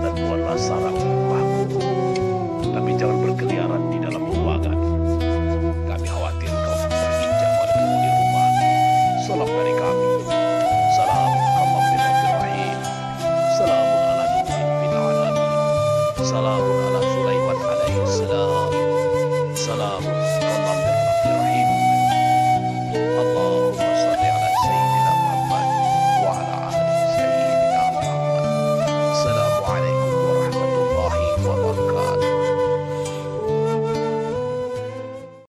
dan buatlah sarang paku. Tapi jangan berkeliaran di dalam ruangan. Kami khawatir kau terinjak oleh penghuni rumah. Salam dari kami. Salam Alhamdulillahirrahim. Salamun ala Nuhin bin Alamin. Salamun ala Salam alaihissalam. Salamun Alhamdulillahirrahim.